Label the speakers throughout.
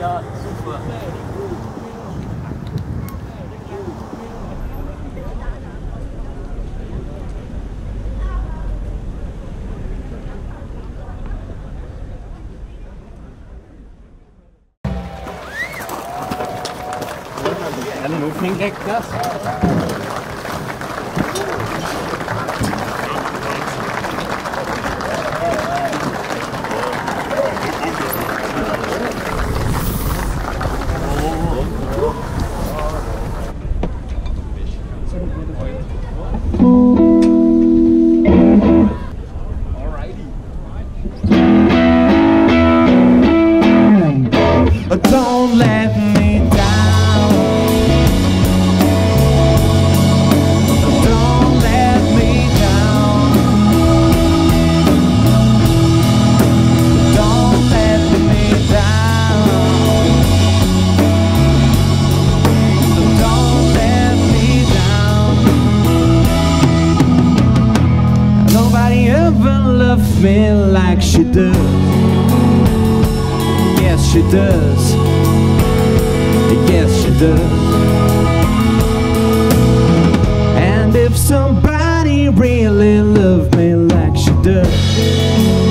Speaker 1: Ja, super. An opening like this. me like she does. Yes, she does. Yes, she does. And if somebody really loved me like she does.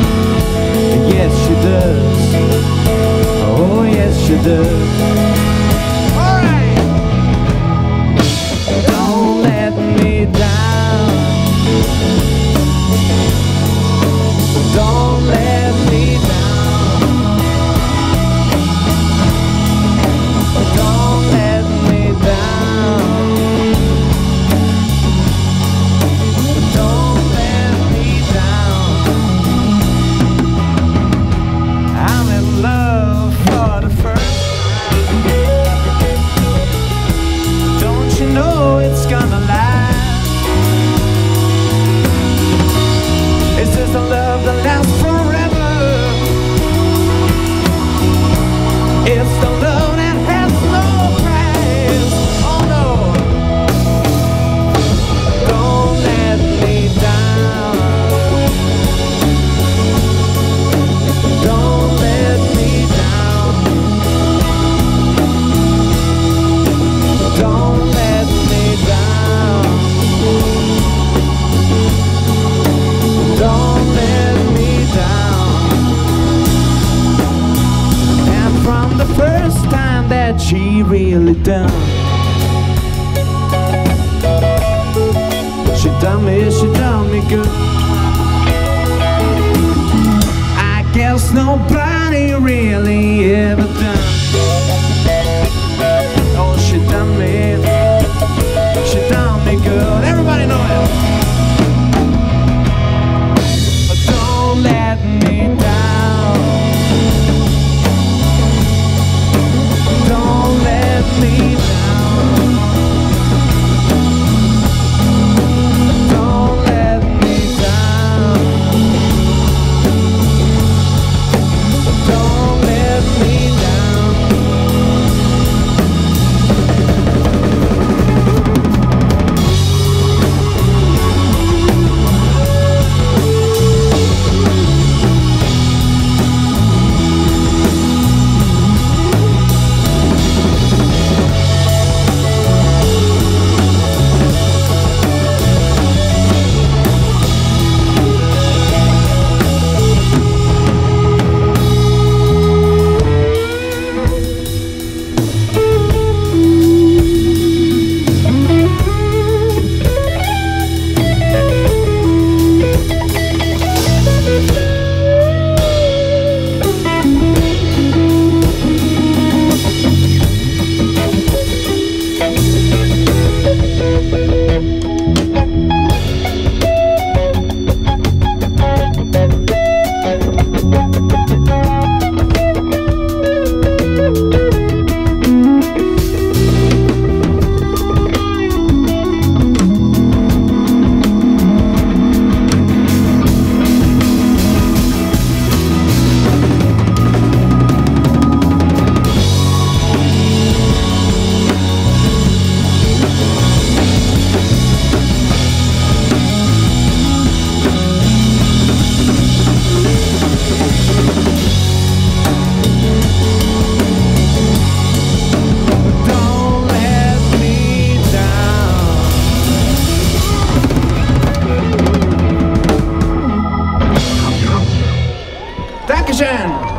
Speaker 1: she really done? She done me, she done me good Música Dankeschön.